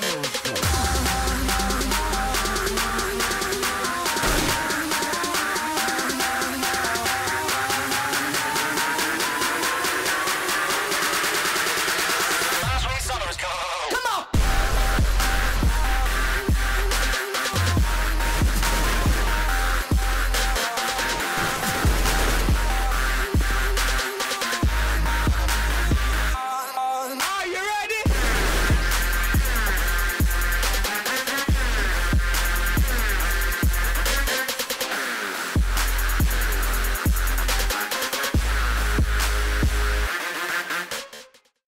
coming from?